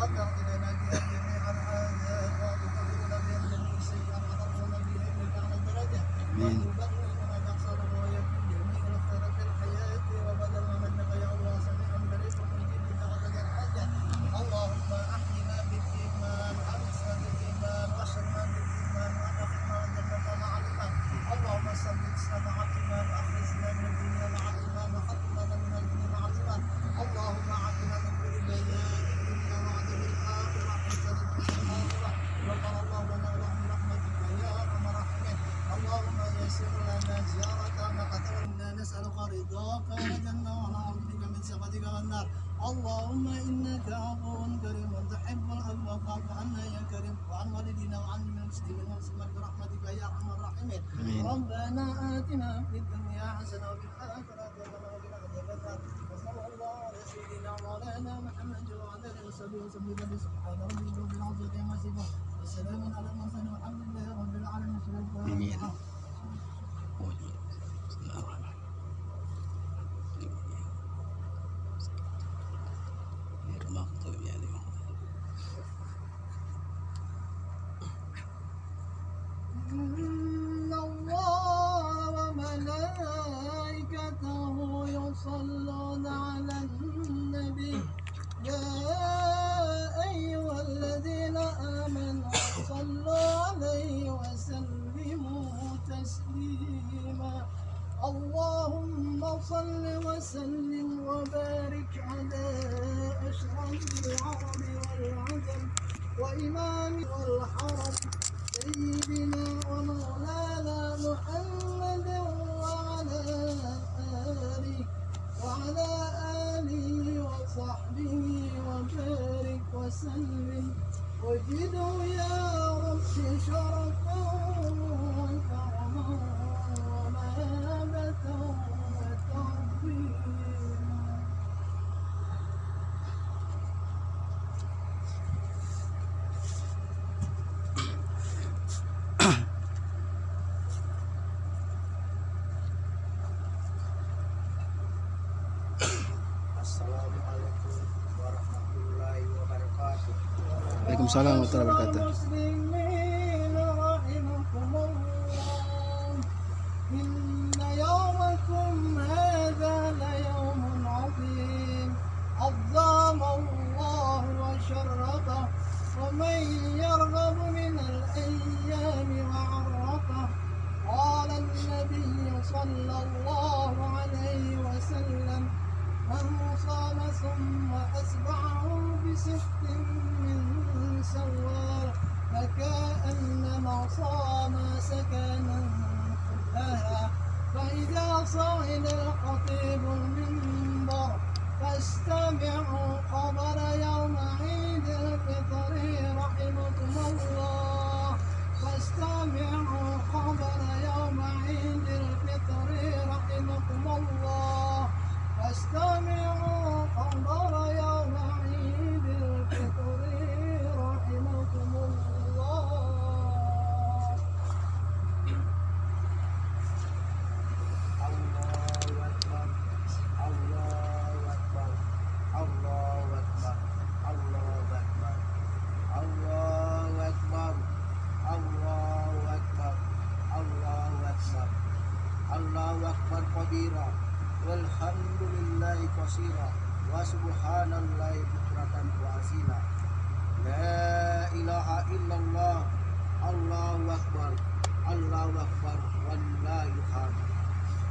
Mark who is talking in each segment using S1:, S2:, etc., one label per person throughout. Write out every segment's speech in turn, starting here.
S1: Welcome. إنك عفو كريم تحب العفو فاعف عنا يا كريم وعن والدينا وعن المسلمين والمسلمات برحمتك يا أرحم الراحمين. ربنا آتنا في الدنيا حسنة وفي الآخرة حسنة وقنا عذاب النار. وصلى الله على سيدنا مولانا محمد وعلى آله وصحبه وسلم. سبحان ربك رب العزة عما يصفون. وسلام على المرسلين والحمد لله رب العالمين.
S2: kum salam wa Walhamdulillahi qasira. Wa subhanallahi bukratan wa asila. La ilaha illallah. Allahu Akbar. Allahu Akbar. Wallahu hamd.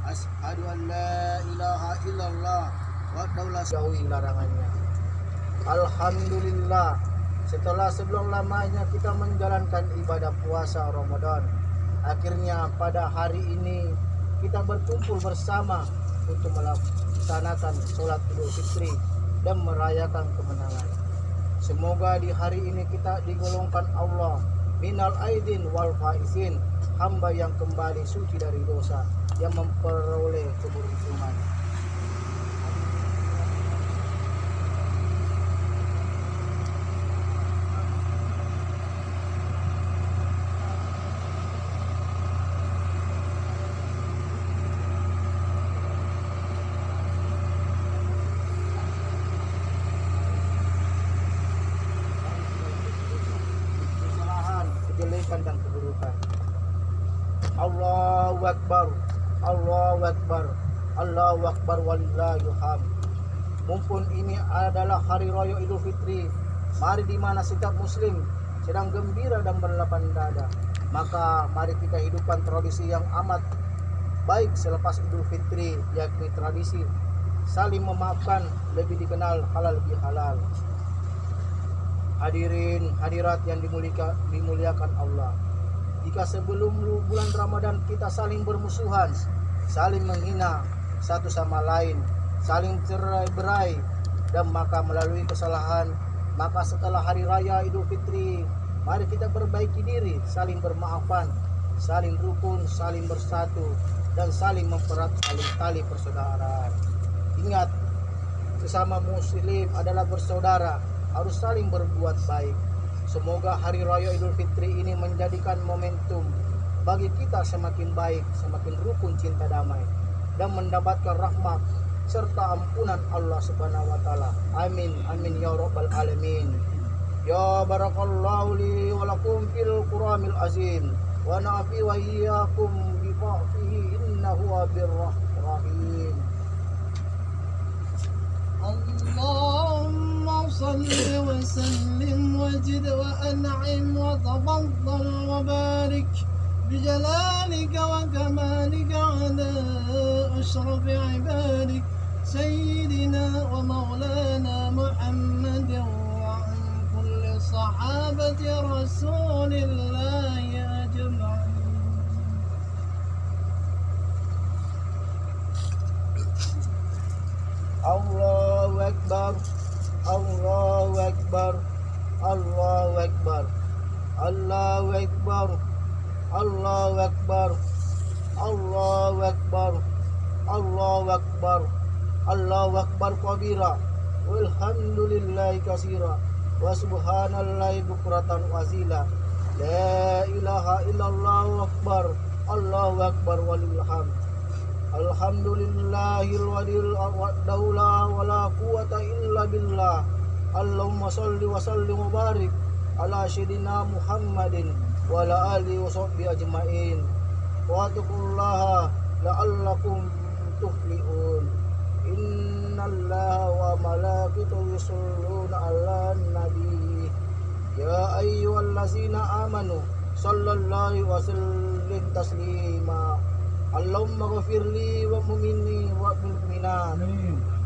S2: Ashadu an la ilaha illallah wa daulah jauhi larangannya. Alhamdulillah setelah sebelum lamanya kita menjalankan ibadah puasa Ramadan akhirnya pada hari ini kita berkumpul bersama untuk melaksanakan sholat idul fitri dan merayakan kemenangan. Semoga di hari ini kita digolongkan Allah minal aidin wal faizin hamba yang kembali suci dari dosa yang memperoleh keberuntungan Allahu Akbar, Allahu Akbar, Allahu Akbar walillahil hamd. Mumpun ini adalah hari raya Idul Fitri, mari di mana setiap muslim sedang gembira dan berlapang dada. Maka mari kita hidupkan tradisi yang amat baik selepas Idul Fitri yakni tradisi saling memaafkan lebih dikenal halal lebih halal. Hadirin hadirat yang dimuliakan, dimuliakan Allah. Jika sebelum bulan Ramadan kita saling bermusuhan, saling menghina satu sama lain, saling cerai berai dan maka melalui kesalahan, maka setelah hari raya Idul Fitri, mari kita perbaiki diri, saling bermaafan, saling rukun, saling bersatu dan saling memperat saling tali persaudaraan. Ingat, sesama muslim adalah bersaudara, harus saling berbuat baik. Semoga Hari Raya Idul Fitri ini menjadikan momentum bagi kita semakin baik, semakin rukun cinta damai dan mendapatkan rahmat serta ampunan Allah Subhanahu wa taala. Amin amin ya rabbal alamin. Ya barakallahu li wa lakum fil quramil azim wa na'fi wa iyyakum bi ba'fihi innahu birrahim.
S1: Allah صل وسلم وزد وأنعم وتفضل وبارك بجلالك وكمالك على أشرف عبادك سيدنا ومولانا محمد وعن كل صحابة رسول الله أجمعين.
S2: Allahu Akbar Allahu Akbar Allahu Akbar Allahu Akbar Allahu Akbar Allahu Akbar Allahu Akbar Allahu Akbar kabira walhamdulillahi kasira wa subhanallahi bukratan wasila la ilaha illallah akbar Allahu akbar walillahil hamd Alhamdulillahil wadil daula wala quwata illa billah. Allahumma salli wa sallim wa ala sayyidina Muhammadin wa ala alihi wa sahbihi ajmain. Wa taqullaha la'allakum tuflihun. Innallaha wa malaikatahu yusholluna 'alan nabi. Ya ayyuhallazina amanu sallallahu wa sallim taslima. Allahumma ghafir li wa mu'mini wa mu'minat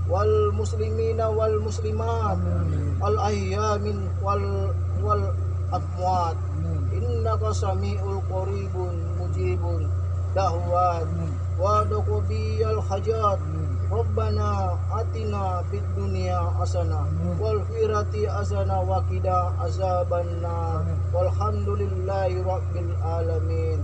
S2: wal muslimina wal muslimat al ayyamin wal wal amwat. Innaka sami'ul qaribun mujibun. Da'wat. Wa daqbiyal hajat. Rabbana atina fid dunya hasanah wal firati hasanah wa qina azabannar. Walhamdulillahi rabbil alamin